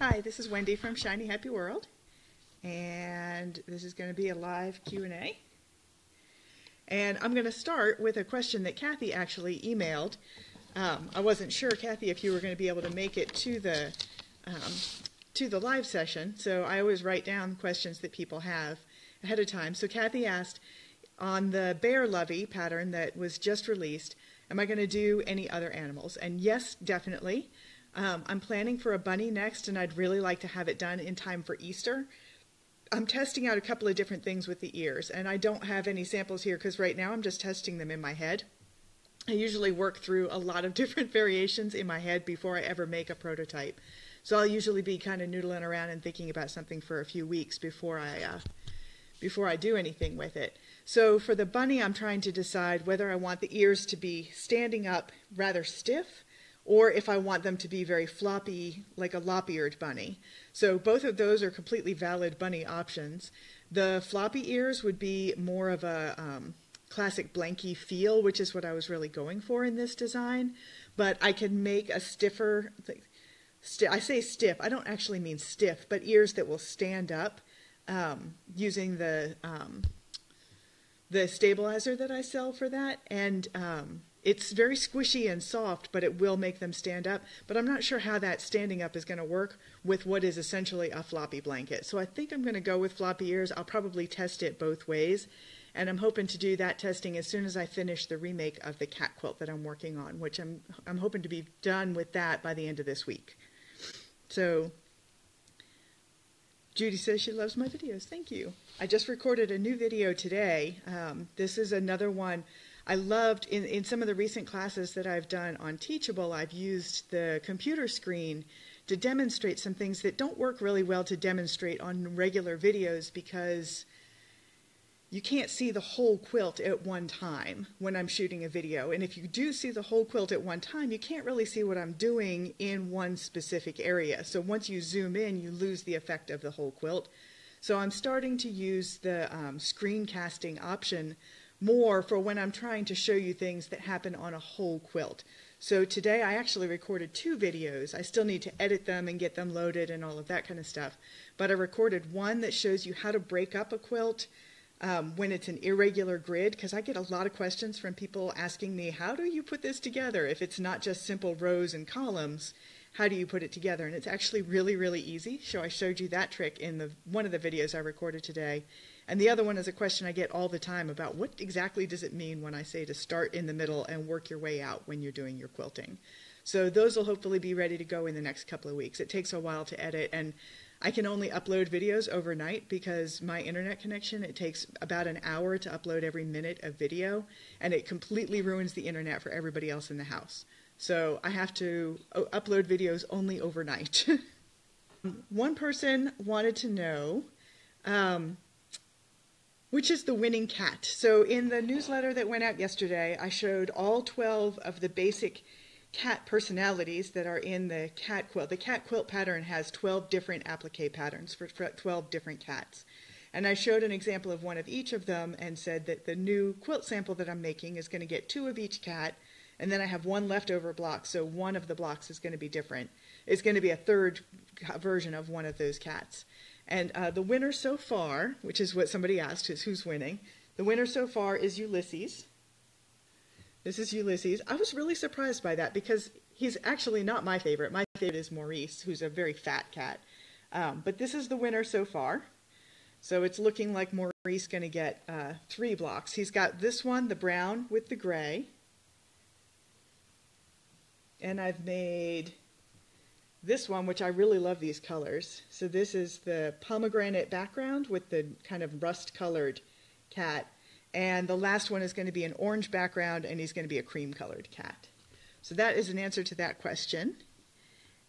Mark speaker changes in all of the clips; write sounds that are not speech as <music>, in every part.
Speaker 1: Hi, this is Wendi from Shiny Happy World, and this is going to be a live Q&A. And I'm going to start with a question that Kathy actually emailed. Um, I wasn't sure, Kathy, if you were going to be able to make it to the um, to the live session, so I always write down questions that people have ahead of time. So Kathy asked, on the bear lovey pattern that was just released, am I going to do any other animals? And yes, definitely. Um, I'm planning for a bunny next, and I'd really like to have it done in time for Easter. I'm testing out a couple of different things with the ears, and I don't have any samples here because right now I'm just testing them in my head. I usually work through a lot of <laughs> different variations in my head before I ever make a prototype. So I'll usually be kind of noodling around and thinking about something for a few weeks before I uh, before I do anything with it. So for the bunny, I'm trying to decide whether I want the ears to be standing up rather stiff or if I want them to be very floppy, like a lop-eared bunny. So both of those are completely valid bunny options. The floppy ears would be more of a um, classic blanky feel, which is what I was really going for in this design. But I can make a stiffer, I say stiff, I don't actually mean stiff, but ears that will stand up um, using the um, the stabilizer that I sell for that, and um, it's very squishy and soft, but it will make them stand up. But I'm not sure how that standing up is going to work with what is essentially a floppy blanket. So I think I'm going to go with floppy ears. I'll probably test it both ways. And I'm hoping to do that testing as soon as I finish the remake of the cat quilt that I'm working on, which I'm, I'm hoping to be done with that by the end of this week. So Judy says she loves my videos. Thank you. I just recorded a new video today. Um, this is another one. I loved in, in some of the recent classes that I've done on Teachable, I've used the computer screen to demonstrate some things that don't work really well to demonstrate on regular videos because you can't see the whole quilt at one time when I'm shooting a video. And if you do see the whole quilt at one time, you can't really see what I'm doing in one specific area. So once you zoom in, you lose the effect of the whole quilt. So I'm starting to use the um, screencasting option more for when I'm trying to show you things that happen on a whole quilt. So today I actually recorded two videos. I still need to edit them and get them loaded and all of that kind of stuff. But I recorded one that shows you how to break up a quilt um, when it's an irregular grid, because I get a lot of questions from people asking me, how do you put this together? If it's not just simple rows and columns, how do you put it together? And it's actually really, really easy. So I showed you that trick in the one of the videos I recorded today. And the other one is a question I get all the time about what exactly does it mean when I say to start in the middle and work your way out when you're doing your quilting. So those will hopefully be ready to go in the next couple of weeks. It takes a while to edit and I can only upload videos overnight because my internet connection, it takes about an hour to upload every minute of video, and it completely ruins the internet for everybody else in the house. So I have to upload videos only overnight. <laughs> One person wanted to know um, which is the winning cat. So in the newsletter that went out yesterday, I showed all 12 of the basic cat personalities that are in the cat quilt. The cat quilt pattern has 12 different applique patterns for 12 different cats. And I showed an example of one of each of them and said that the new quilt sample that I'm making is going to get two of each cat, and then I have one leftover block, so one of the blocks is going to be different. It's going to be a third version of one of those cats. And uh, the winner so far, which is what somebody asked, is who's winning. The winner so far is Ulysses. This is Ulysses. I was really surprised by that because he's actually not my favorite. My favorite is Maurice, who's a very fat cat. Um, but this is the winner so far. So it's looking like Maurice going to get uh, three blocks. He's got this one, the brown with the gray. And I've made this one, which I really love these colors. So this is the pomegranate background with the kind of rust-colored cat. And the last one is going to be an orange background, and he's going to be a cream-colored cat. So that is an answer to that question.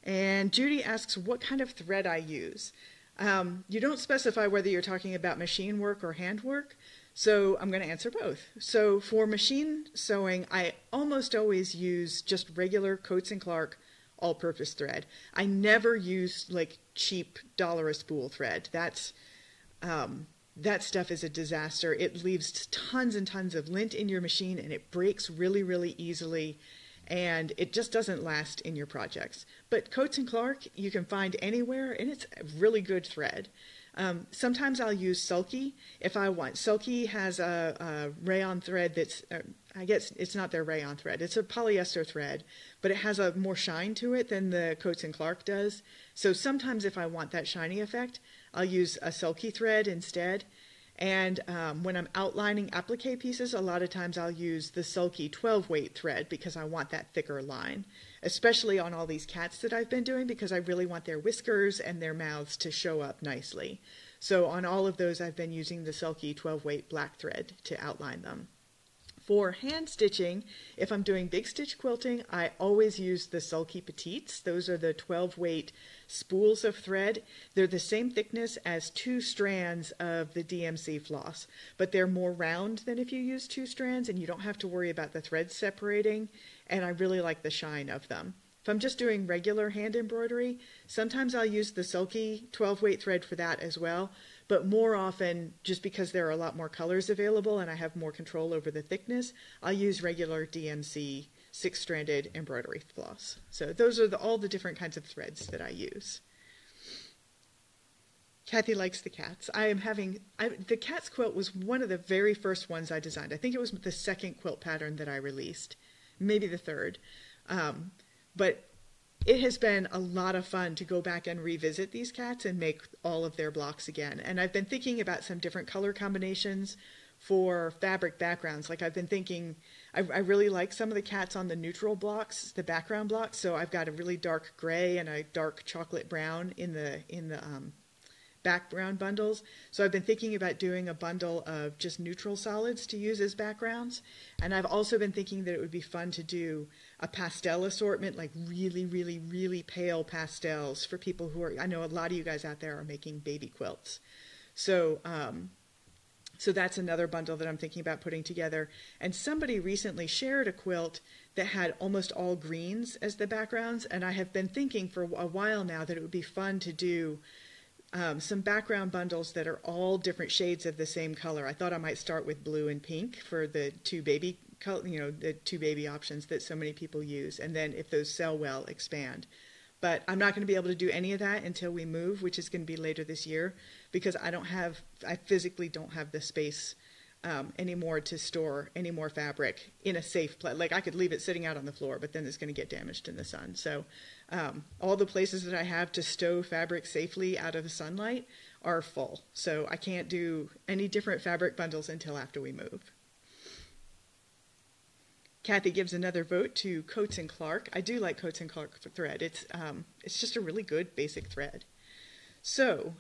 Speaker 1: And Judy asks what kind of thread I use. Um, you don't specify whether you're talking about machine work or hand work, so I'm going to answer both. So for machine sewing, I almost always use just regular Coats and Clark all-purpose thread. I never use like cheap dollar a spool thread. That's um, that stuff is a disaster. It leaves tons and tons of lint in your machine and it breaks really, really easily. and it just doesn't last in your projects. But Coats and Clark you can find anywhere, and it's a really good thread. Um, sometimes I'll use Sulky if I want. Sulky has a, a rayon thread that's, uh, I guess it's not their rayon thread. It's a polyester thread, but it has a more shine to it than the Coats and Clark does. So sometimes if I want that shiny effect, I'll use a Sulky thread instead. And um, when I'm outlining applique pieces, a lot of times I'll use the Sulky 12 weight thread because I want that thicker line, especially on all these cats that I've been doing because I really want their whiskers and their mouths to show up nicely. So on all of those, I've been using the Sulky 12 weight black thread to outline them. For hand stitching, if I'm doing big stitch quilting, I always use the Sulky Petites. Those are the 12 weight spools of thread. They're the same thickness as two strands of the DMC floss, but they're more round than if you use two strands and you don't have to worry about the threads separating. And I really like the shine of them. If I'm just doing regular hand embroidery, sometimes I'll use the Sulky 12 weight thread for that as well, but more often, just because there are a lot more colors available and I have more control over the thickness, I'll use regular DMC six-stranded embroidery floss. So those are the, all the different kinds of threads that I use. Kathy likes the cats. I am having I, the cat's quilt was one of the very first ones I designed. I think it was the second quilt pattern that I released, maybe the third. Um, but it has been a lot of fun to go back and revisit these cats and make all of their blocks again. And I've been thinking about some different color combinations for fabric backgrounds. Like I've been thinking, I, I, really like some of the cats on the neutral blocks, the background blocks. So I've got a really dark gray and a dark chocolate brown in the in the um, background bundles. So I've been thinking about doing a bundle of just neutral solids to use as backgrounds. And I've also been thinking that it would be fun to do a pastel assortment, like really, really, really pale pastels for people who are, I know a lot of you guys out there are making baby quilts. So, um, so that's another bundle that I'm thinking about putting together. And somebody recently shared a quilt that had almost all greens as the backgrounds. And I have been thinking for a while now that it would be fun to do um, some background bundles that are all different shades of the same color. I thought I might start with blue and pink for the two baby, you know, the two baby options that so many people use, and then if those sell well, expand. But I'm not going to be able to do any of that until we move, which is going to be later this year, because I don't have, I physically don't have the space um, anymore to store any more fabric in a safe place. Like I could leave it sitting out on the floor, but then it's going to get damaged in the sun. So um, all the places that I have to stow fabric safely out of the sunlight are full. So I can't do any different fabric bundles until after we move. Kathy gives another vote to Coats and Clark. I do like Coats and Clark thread. It's um, it's just a really good basic thread. So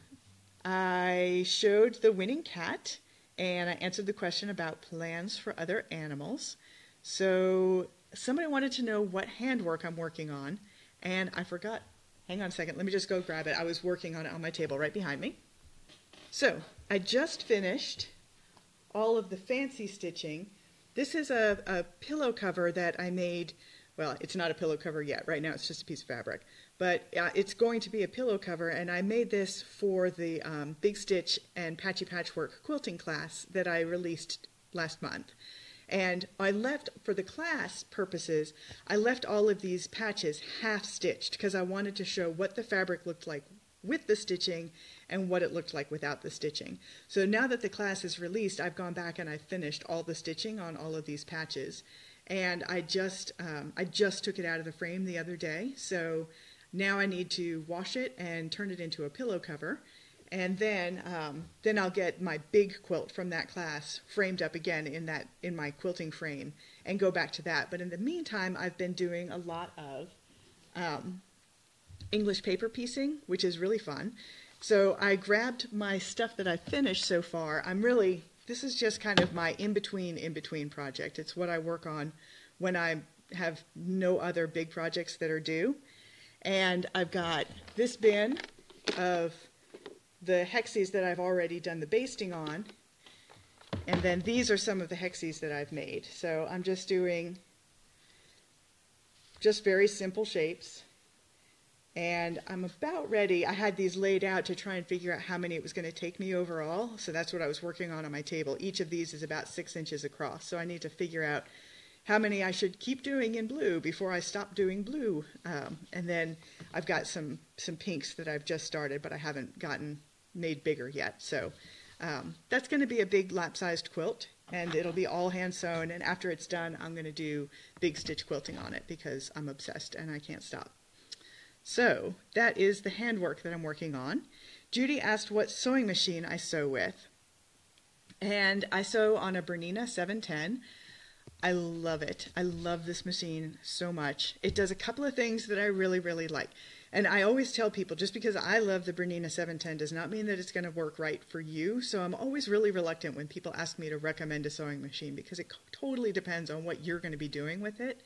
Speaker 1: I showed the winning cat and I answered the question about plans for other animals. So somebody wanted to know what handwork I'm working on and I forgot. Hang on a second. Let me just go grab it. I was working on it on my table right behind me. So I just finished all of the fancy stitching. This is a, a pillow cover that I made. Well, it's not a pillow cover yet. Right now, it's just a piece of fabric. But uh, it's going to be a pillow cover, and I made this for the um, Big Stitch and Patchy Patchwork quilting class that I released last month. And I left, for the class purposes, I left all of these patches half stitched because I wanted to show what the fabric looked like with the stitching and what it looked like without the stitching. So now that the class is released, I've gone back and I've finished all the stitching on all of these patches. And I just, um, I just took it out of the frame the other day. So now I need to wash it and turn it into a pillow cover and then um, then I'll get my big quilt from that class framed up again in that in my quilting frame and go back to that. But in the meantime, I've been doing a lot of um, English paper piecing, which is really fun. So I grabbed my stuff that I've finished so far. I'm really this is just kind of my in between in between project. It's what I work on when I have no other big projects that are due. And I've got this bin of the hexes that I've already done the basting on. And then these are some of the hexes that I've made. So I'm just doing just very simple shapes. And I'm about ready. I had these laid out to try and figure out how many it was going to take me overall. So that's what I was working on on my table. Each of these is about six inches across. So I need to figure out how many I should keep doing in blue before I stop doing blue. Um, and then I've got some some pinks that I've just started, but I haven't gotten made bigger yet. So um, that's going to be a big lap-sized quilt, and it'll be all hand sewn. And after it's done, I'm going to do big stitch quilting on it because I'm obsessed and I can't stop. So that is the handwork that I'm working on. Judy asked what sewing machine I sew with. And I sew on a Bernina 710. I love it. I love this machine so much. It does a couple of things that I really, really like. And I always tell people just because I love the Bernina 710 does not mean that it's going to work right for you. So I'm always really reluctant when people ask me to recommend a sewing machine because it totally depends on what you're going to be doing with it.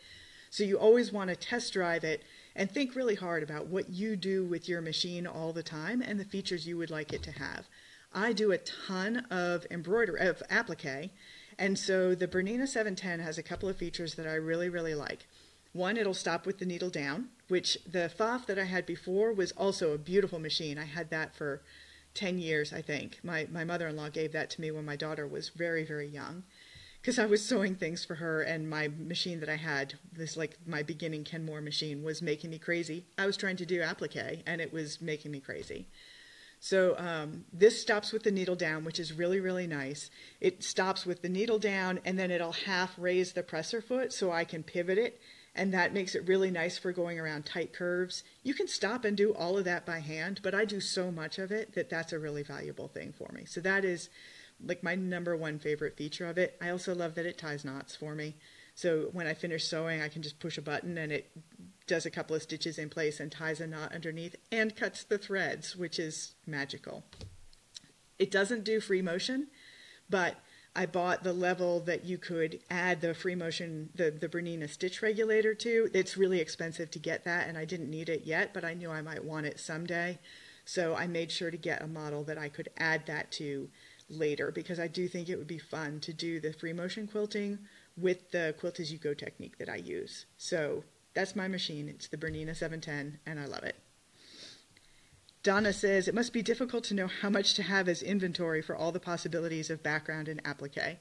Speaker 1: So you always want to test drive it and think really hard about what you do with your machine all the time and the features you would like it to have. I do a ton of embroidery, of applique, and so the Bernina 710 has a couple of features that I really, really like. One, it'll stop with the needle down, which the Pfaff that I had before was also a beautiful machine. I had that for 10 years, I think. My, my mother in law gave that to me when my daughter was very, very young because I was sewing things for her, and my machine that I had, this like my beginning Kenmore machine, was making me crazy. I was trying to do applique, and it was making me crazy. So um, this stops with the needle down, which is really, really nice. It stops with the needle down, and then it'll half raise the presser foot so I can pivot it, and that makes it really nice for going around tight curves. You can stop and do all of that by hand, but I do so much of it that that's a really valuable thing for me. So that is like my number one favorite feature of it. I also love that it ties knots for me. So when I finish sewing, I can just push a button and it does a couple of stitches in place and ties a knot underneath and cuts the threads, which is magical. It doesn't do free motion, but I bought the level that you could add the free motion, the, the Bernina stitch regulator to. It's really expensive to get that, and I didn't need it yet, but I knew I might want it someday. So I made sure to get a model that I could add that to later because I do think it would be fun to do the free motion quilting with the quilt as you go technique that I use. So that's my machine. It's the Bernina 710 and I love it. Donna says it must be difficult to know how much to have as inventory for all the possibilities of background and applique.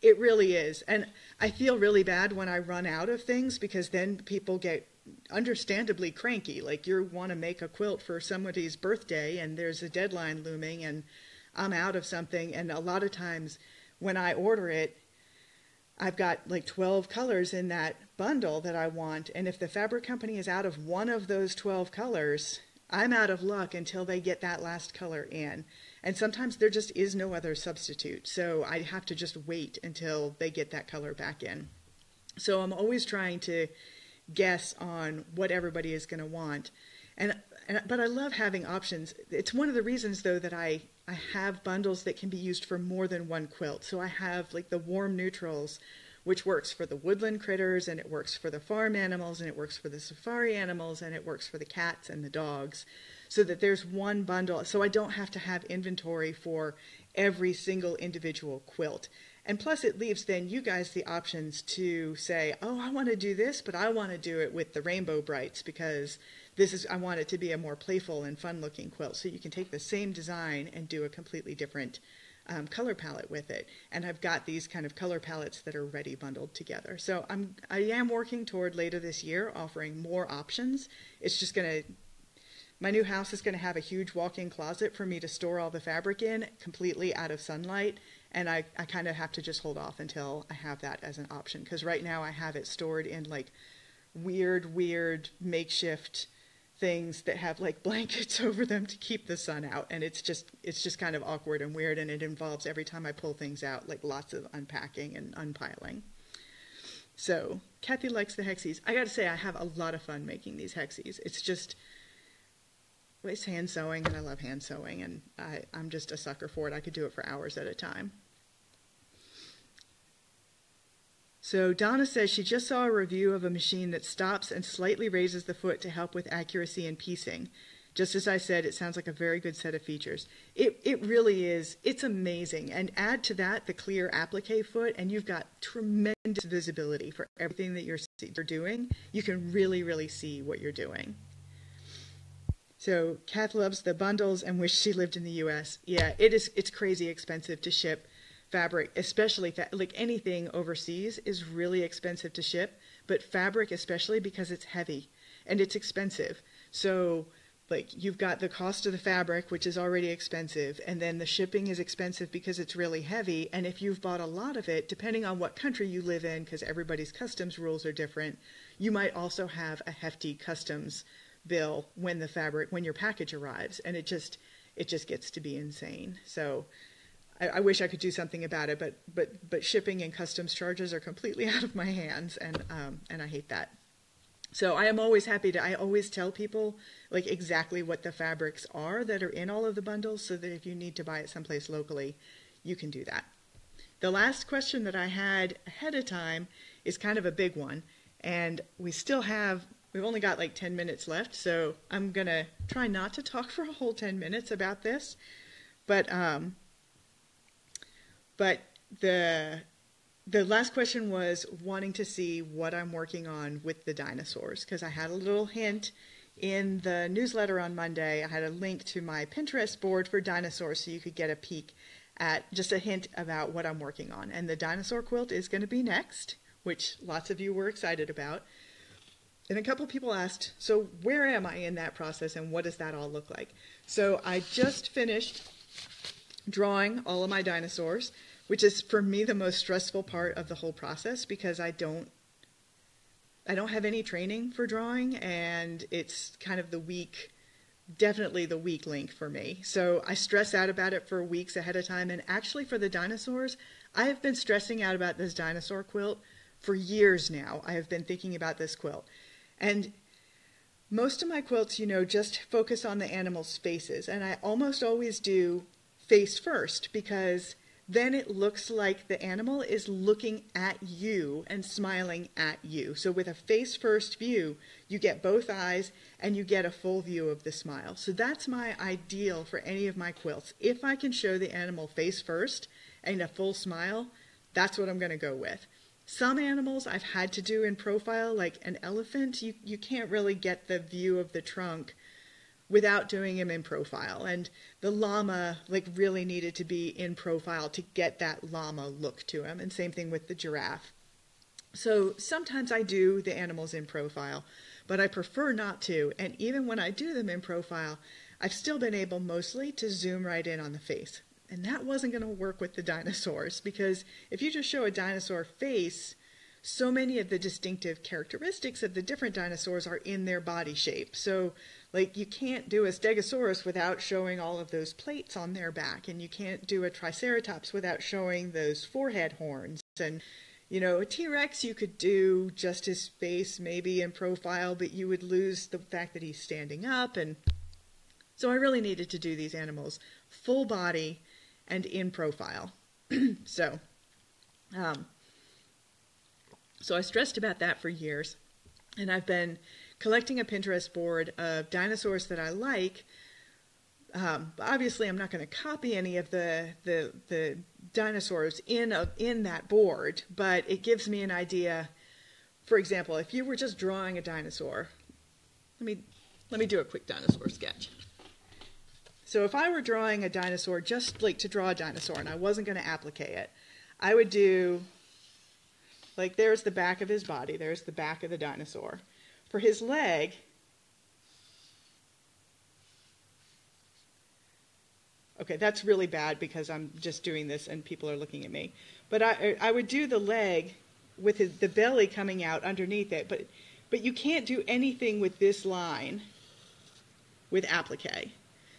Speaker 1: It really is. And I feel really bad when I run out of things because then people get understandably cranky. Like you want to make a quilt for somebody's birthday and there's a deadline looming and I'm out of something. And a lot of times when I order it, I've got like 12 colors in that bundle that I want. And if the fabric company is out of one of those 12 colors, I'm out of luck until they get that last color in. And sometimes there just is no other substitute. So I have to just wait until they get that color back in. So I'm always trying to guess on what everybody is going to want. And, and but I love having options. It's one of the reasons though that I I have bundles that can be used for more than one quilt. So I have like the warm neutrals, which works for the woodland critters and it works for the farm animals and it works for the safari animals and it works for the cats and the dogs. So that there's one bundle. So I don't have to have inventory for every single individual quilt. And plus, it leaves then you guys the options to say, oh, I want to do this, but I want to do it with the rainbow brights because this is I want it to be a more playful and fun looking quilt. So you can take the same design and do a completely different um, color palette with it. And I've got these kind of color palettes that are ready bundled together. So I'm I am working toward later this year offering more options. It's just going to my new house is going to have a huge walk-in closet for me to store all the fabric in, completely out of sunlight. And I, I kind of have to just hold off until I have that as an option. Because right now I have it stored in like weird, weird makeshift things that have like blankets <laughs> over them to keep the sun out and it's just it's just kind of awkward and weird and it involves every time I pull things out like lots of unpacking and unpiling. So Kathy likes the hexies. I got to say I have a lot of fun making these hexies. It's just it's hand sewing and I love hand sewing and I, I'm just a sucker for it. I could do it for hours at a time. So Donna says she just saw a review of a machine that stops and slightly raises the foot to help with accuracy and piecing. Just as I said, it sounds like a very good set of features. It, it really is. It's amazing. And add to that the clear applique foot, and you've got tremendous visibility for everything that you're, you're doing. You can really, really see what you're doing. So Kath loves the bundles and wish she lived in the U.S. Yeah, it is. It's crazy expensive to ship fabric, especially fa- like anything overseas, is really expensive to ship, but fabric especially because it's heavy and it's expensive. So like you've got the cost of the fabric which is already expensive and then the shipping is expensive because it's really heavy and if you've bought a lot of it depending on what country you live in because everybody's customs rules are different you might also have a hefty customs bill when the fabric when your package arrives and it just it just gets to be insane so I, I wish I could do something about it, but but but shipping and customs charges are completely <laughs> out of my hands, and um, and I hate that. So I am always happy to. I always tell people like exactly what the fabrics are that are in all of the bundles, so that if you need to buy it someplace locally, you can do that. The last question that I had ahead of time is kind of a big one, and we still have. We've only got like 10 minutes left, so I'm gonna try not to talk <laughs> for a whole 10 minutes about this. But um, but the the last question was wanting to see what I'm working on with the dinosaurs because I had a little hint in the newsletter on Monday. I had a link to my Pinterest board for dinosaurs so you could get a peek at just a hint about what I'm working on. And the dinosaur quilt is going to be next, which lots of you were excited about. And a couple people asked, so where am I in that process and what does that all look like? So I just finished drawing all of my dinosaurs, which is for me the most stressful part of the whole process because I don't I don't have any training for drawing and it's kind of the weak definitely the weak link for me. So I stress out about it for weeks ahead of time and actually for the dinosaurs, I have been stressing out about this dinosaur quilt for years now. I have been thinking about this quilt. And most of my quilts, you know, just focus on the animals' faces, and I almost always do face first because then it looks like the animal is looking at you and smiling at you. So with a face first view, you get both eyes and you get a full view of the smile. So that's my ideal for any of my quilts. If I can show the animal face first and a full smile, that's what I'm going to go with. Some animals I've had to do in profile, like an elephant, you, you can't really get the view of the trunk without doing him in profile. And the llama like really needed to be in profile to get that llama look to him. And same thing with the giraffe. So sometimes I do the animals in profile, but I prefer not to. And even when I do them in profile, I've still been able mostly to zoom right in on the face. And that wasn't going to work with the dinosaurs because if you just show a dinosaur face, so many of the distinctive characteristics of the different dinosaurs are in their body shape. So like you can't do a stegosaurus without showing all of those plates on their back and you can't do a triceratops without showing those forehead horns. And you know a t-rex you could do just his face maybe in profile but you would lose the fact that he's standing up. And so i really needed to do these animals full body and in profile. <clears throat> So um, so i stressed about that for years and i've been collecting a Pinterest board of dinosaurs that I like. Um, obviously, I'm not going to copy any of the the, the dinosaurs in a, in that board, but it gives me an idea. For example, if you were just drawing a dinosaur, let me let me do a quick dinosaur sketch. So if I were drawing a dinosaur, just like to draw a dinosaur, and I wasn't going to applique it, I would do like there's the back of his body, there's the back of the dinosaur for his leg, okay, that's really bad because I'm just doing this and people are looking at me. But I, I would do the leg with his, the belly coming out underneath it, but, but you can't do anything with this line with applique.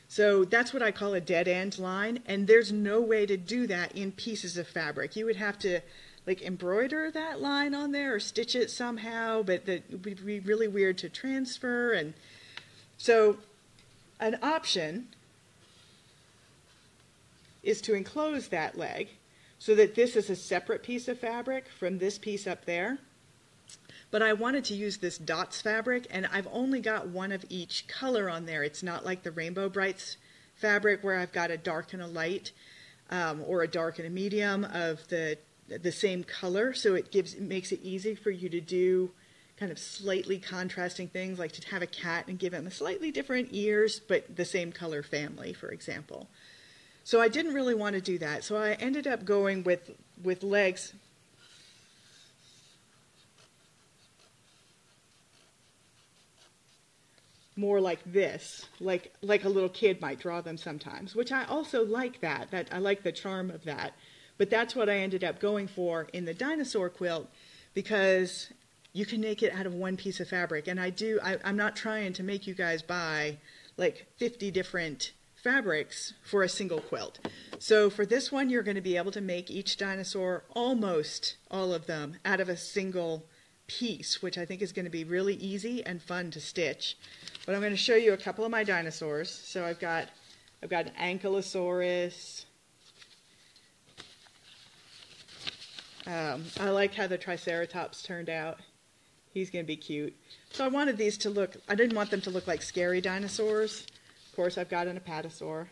Speaker 1: So that's what I call a dead end line, and there's no way to do that in pieces of fabric. You would have to like embroider that line on there or stitch it somehow, but that would be really weird to transfer. And so an option is to enclose that leg so that this is a separate piece of fabric from this piece up there. But I wanted to use this dots fabric, and I've only got one of each color on there. It's not like the Rainbow Brights fabric where I've got a dark and a light, um, or a dark and a medium of the the same color, so it gives it makes it easy for you to do kind of slightly contrasting things, like to have a cat and give him a slightly different ears, but the same color family, for example. So I didn't really want to do that. So I ended up going with, with legs more like this, like like a little kid might draw them sometimes, which I also like that. That I like the charm of that. But that's what I ended up going for in the dinosaur quilt because you can make it out of one piece of fabric. And I do I, I'm not trying to make you guys buy like 50 different fabrics for a single quilt. So for this one, you're going to be able to make each dinosaur, almost all of them, out of a single piece, which I think is going to be really easy and fun to stitch. But I'm going to show you a couple of my dinosaurs. So I've got I've got an Ankylosaurus. Um, I like how the Triceratops turned out. He's going to be cute. So I wanted these to look, I didn't want them to look like scary dinosaurs. Of course, I've got an Apatosaur.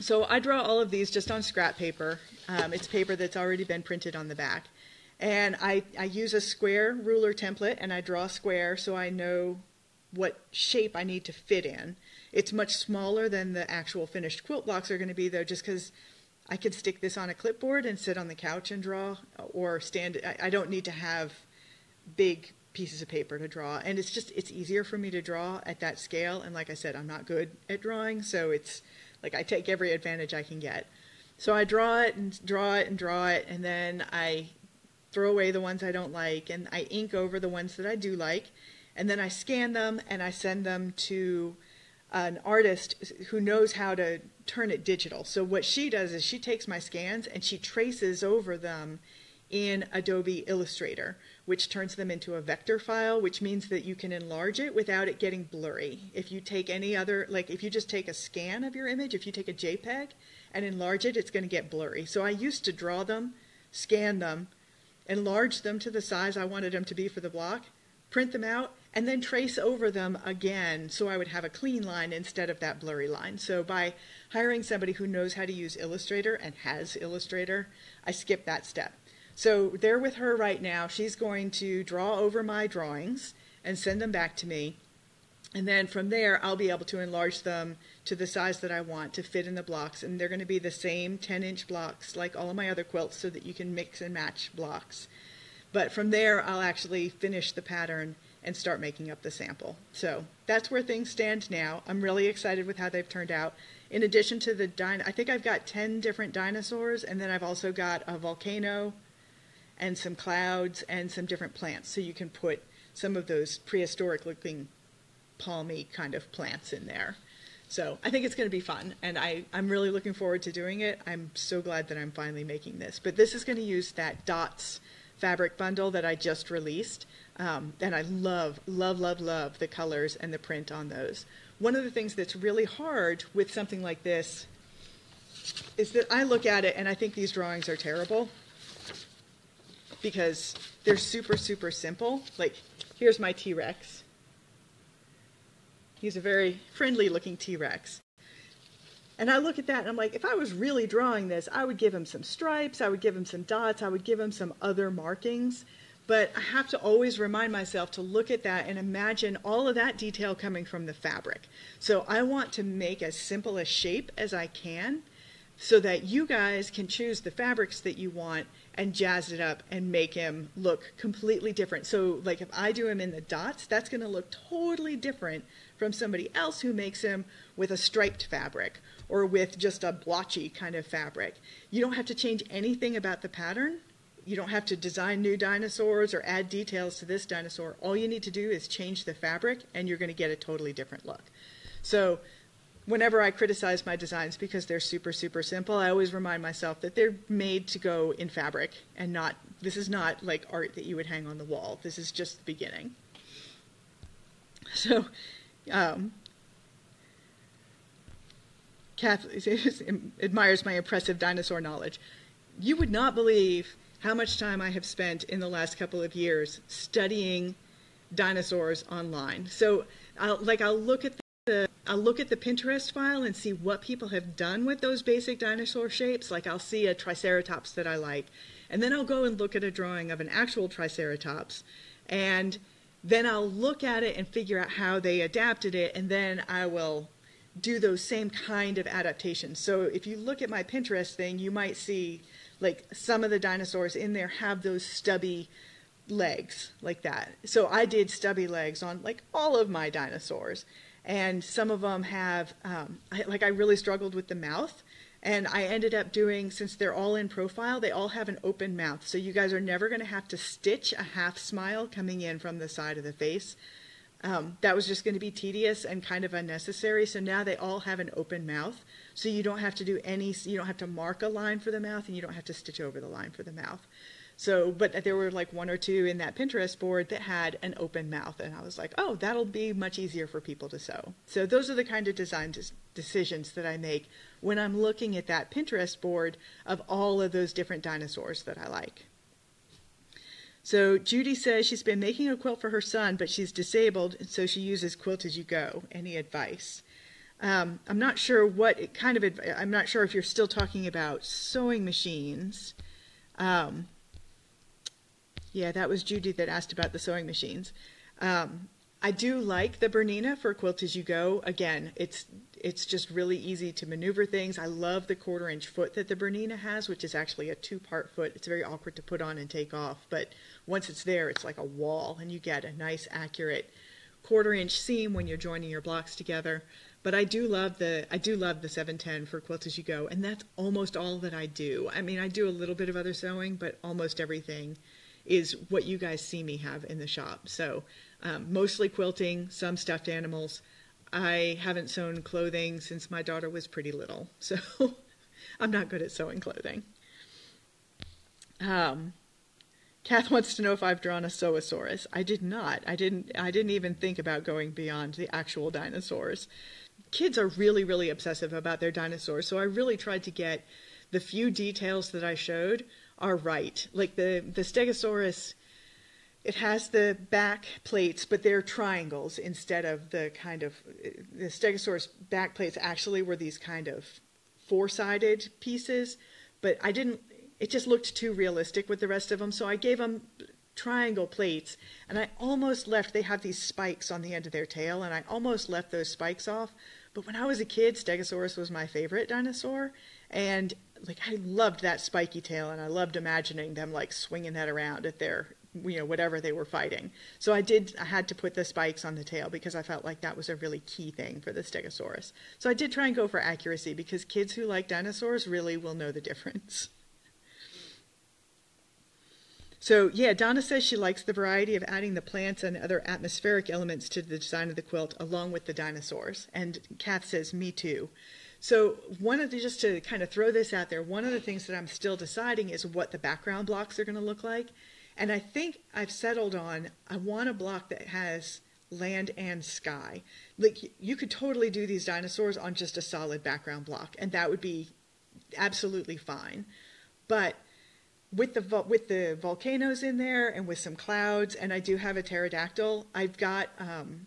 Speaker 1: So I draw all of these just on scrap paper. Um, it's paper that's already been printed on the back. And I, I use a square ruler template and I draw square so I know what shape I need to fit in. It's much smaller than the actual finished quilt blocks are going to be though just because I could stick this on a clipboard and sit on the couch and draw or stand. I, I don't need to have big pieces of paper to draw and it's just it's easier for me to draw at that scale and like I said I'm not good at drawing so it's like I take every advantage I can get. So I draw it and draw it and draw it and then I throw away the ones I don't like, and I ink over the ones that I do like, and then I scan them and I send them to an artist who knows how to turn it digital. So what she does is she takes my scans and she traces over them in Adobe Illustrator, which turns them into a vector file, which means that you can enlarge it without it getting blurry. If you take any other, like if you just take a scan of your image, if you take a JPEG and enlarge it, it's going to get blurry. So I used to draw them, scan them, enlarge them to the size I wanted them to be for the block, print them out, and then trace over them again so I would have a clean line instead of that blurry line. So by hiring somebody who knows how to use Illustrator and has Illustrator, I skip that step. So they're with her right now. She's going to draw over my drawings and send them back to me. And then from there, I'll be able to enlarge them to the size that I want to fit in the blocks. And they're going to be the same 10 inch blocks like all of my other quilts so that you can mix and match blocks. But from there, I'll actually finish the pattern and start making up the sample. So that's where things stand now. I'm really excited with how they've turned out. In addition to the din, I think I've got 10 different dinosaurs, and then I've also got a volcano and some clouds and some different plants. So you can put some of those prehistoric looking palmy kind of plants in there. So I think it's going to be fun, and I, I'm really looking forward to doing it. I'm so glad that I'm finally making this. But this is going to use that Dots fabric bundle that I just released, um, and I love, love, love, love the colors and the print on those. One of the things that's really hard with something like this is that I look at it and I think these drawings are terrible because they're super, super simple. Like, here's my T-Rex He's a very friendly looking T-Rex. And I look at that and I'm like, if I was really drawing this, I would give him some stripes, I would give him some dots, I would give him some other markings. But I have to always remind myself to look at that and imagine all of that detail coming from the fabric. So I want to make as simple a shape as I can so that you guys can choose the fabrics that you want and jazz it up and make him look completely different. So like if I do him in the dots, that's going to look totally different from somebody else who makes him with a striped fabric or with just a blotchy kind of fabric. You don't have to change anything about the pattern. You don't have to design new dinosaurs or add details to this dinosaur. All you need to do is change the fabric and you're going to get a totally different look. So whenever I criticize my designs because they're super, super simple, I always remind myself that they're made to go in fabric and not, this is not like art that you would hang on the wall. This is just the beginning. So um, Kath <laughs> admires my impressive dinosaur knowledge. You would not believe how much time I have spent in the last couple of years studying dinosaurs online. So, I'll, like, I'll look at the I'll look at the Pinterest file and see what people have done with those basic dinosaur shapes. Like, I'll see a Triceratops that I like, and then I'll go and look at a drawing of an actual Triceratops, and then I'll look at it and figure out how they adapted it, and then I will do those same kind of adaptations. So if you look at my Pinterest thing, you might see like some of the dinosaurs in there have those stubby legs like that. So I did stubby legs on like all of my dinosaurs. And some of them have, um, I, like I really struggled with the mouth. And I ended up doing, since they're all in profile, they all have an open mouth. So you guys are never going to have to stitch a half smile coming in from the side of the face. Um, that was just going to be tedious and kind of unnecessary. So now they all have an open mouth. So you don't have to do any, you don't have to mark a line for the mouth and you don't have to stitch over the line for the mouth. So, but there were like one or two in that Pinterest board that had an open mouth, and I was like, oh, that'll be much easier for people to sew. So, those are the kind of design des- decisions that I make when I'm looking at that Pinterest board of all of those different dinosaurs that I like. So, Judy says she's been making a quilt for her son, but she's disabled, so she uses Quilt as You Go. Any advice? Um, I'm not sure what it kind of advice, I'm not sure if you're still talking about sewing machines. Um, yeah, that was Judy that asked about the sewing machines. Um, I do like the Bernina for Quilt As You Go. Again, it's it's just really easy to maneuver things. I love the quarter inch foot that the Bernina has, which is actually a two part foot. It's very awkward to put on and take off, but once it's there, it's like a wall, and you get a nice, accurate quarter inch seam when you're joining your blocks together. But I do love the I do love the 710 for Quilt As You Go, and that's almost all that I do. I mean, I do a little bit of other sewing, but almost everything is what you guys see me have in the shop. So um, mostly quilting, some stuffed animals. I haven't sewn clothing since my daughter was pretty little, <laughs> so I'm not good at sewing clothing. Um, Kath wants to know if I've drawn a Sewosaurus. I did not. I didn't. I didn't even think about going beyond the actual dinosaurs. Kids are really, really obsessive about their dinosaurs, so I really tried to get the few details that I showed are right. Like the, the Stegosaurus, it has the back plates, but they're triangles instead of the kind of, the Stegosaurus back plates actually were these kind of four sided pieces, but I didn't, it just looked too realistic with the rest of them, so I gave them triangle plates, and I almost left, they have these spikes on the end of their tail, and I almost left those spikes off. But when I was a kid, Stegosaurus was my favorite dinosaur, and like I loved that spiky tail, and I loved imagining them like swinging that around at their you know whatever they were fighting. So I did I had to put the spikes on the tail because I felt like that was a really key thing for the Stegosaurus. So I did try and go for accuracy because kids who like dinosaurs really will know the difference. So yeah, Donna says she likes the variety of adding the plants and other atmospheric elements to the design of the quilt along with the dinosaurs. And Kath says, me too. So one of the, just to kind of throw this out there, one of the things that I'm still deciding is what the background blocks are going to look like. And I think I've settled on I want a block that has land and sky. Like you could totally do these dinosaurs on just a solid background block and that would be absolutely fine. But with the with the volcanoes in there and with some clouds and I do have a pterodactyl, I've got um,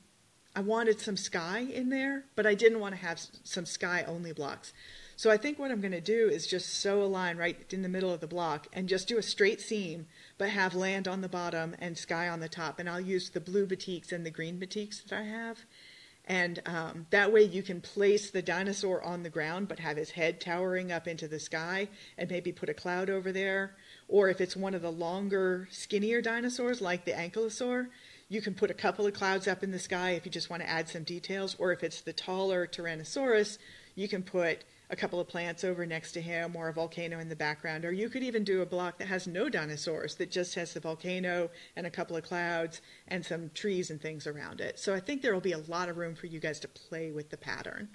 Speaker 1: I wanted some sky in there, but I didn't want to have some sky only blocks. So I think what I'm going to do is just sew a line right in the middle of the block and just do a straight seam, but have land on the bottom and sky on the top. And I'll use the blue batiks and the green batiks that I have. And um, that way you can place the dinosaur on the ground, but have his head towering up into the sky and maybe put a cloud over there. Or if it's one of the longer, skinnier dinosaurs like the ankylosaur, you can put a couple of clouds up in the sky if you just want to add some details, or if it's the taller Tyrannosaurus, you can put a couple of plants over next to him or a volcano in the background. Or you could even do a block that has no dinosaurs, that just has the volcano and a couple of clouds and some trees and things around it. So I think there will be a lot of room for you guys to play with the pattern.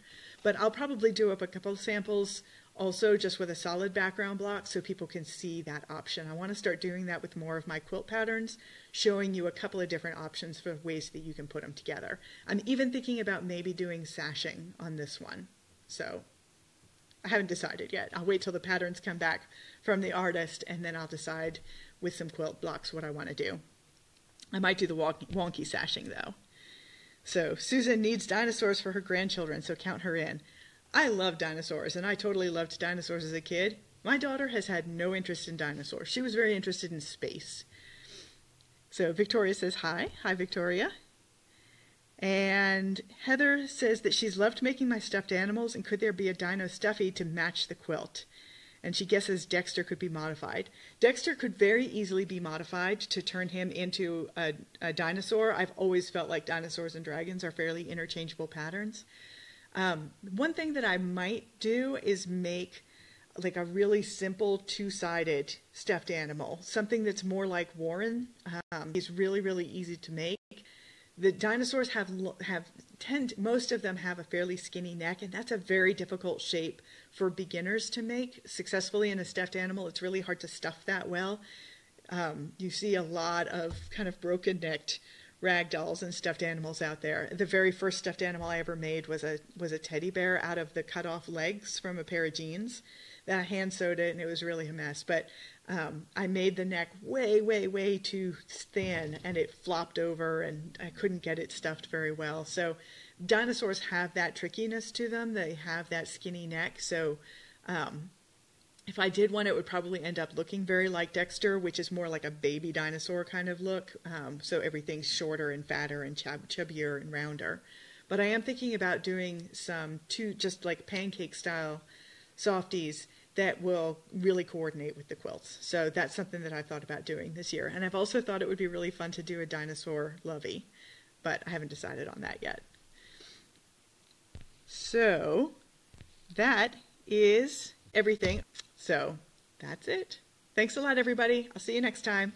Speaker 1: But I'll probably do up a couple of samples also just with a solid background block so people can see that option. I want to start doing that with more of my quilt patterns, showing you a couple of different options for ways that you can put them together. I'm even thinking about maybe doing sashing on this one. So I haven't decided yet. I'll wait till the patterns come back from the artist and then I'll decide with some quilt blocks what I want to do. I might do the wonky sashing though. So Susan needs dinosaurs for her grandchildren, so count her in. I love dinosaurs, and I totally loved dinosaurs as a kid. My daughter has had no interest in dinosaurs. She was very interested in space. So Victoria says hi. Hi, Victoria. And Heather says that she's loved making my stuffed animals, and could there be a dino stuffy to match the quilt? And she guesses Dexter could be modified. Dexter could very easily be modified to turn him into a, a dinosaur. I've always felt like dinosaurs and dragons are fairly interchangeable patterns. Um, one thing that I might do is make like a really simple two-sided stuffed animal, something that's more like Warren. Um, he's really, really easy to make. The dinosaurs have have tend most of them have a fairly skinny neck, and that's a very difficult shape for beginners to make successfully in a stuffed animal. It's really hard to stuff that well. Um, you see a lot of kind of broken necked rag dolls and stuffed animals out there. The very first stuffed animal I ever made was a was a teddy bear out of the cut off legs from a pair of jeans. That I hand sewed it, and it was really a mess. But um, I made the neck way, way, way too thin, and it flopped over, and I couldn't get it stuffed very well. So dinosaurs have that trickiness to them. They have that skinny neck. So um, if I did one, it would probably end up looking very like Dexter, which is more like a baby dinosaur kind of look. Um, so everything's shorter and fatter and chub- chubbier and rounder. But I am thinking about doing some two, just like pancake style softies that will really coordinate with the quilts. So that's something that I thought about doing this year. And I've also thought it would be really fun to do a dinosaur lovey, but I haven't decided on that yet. So that is everything. So that's it. Thanks a lot, everybody. I'll see you next time.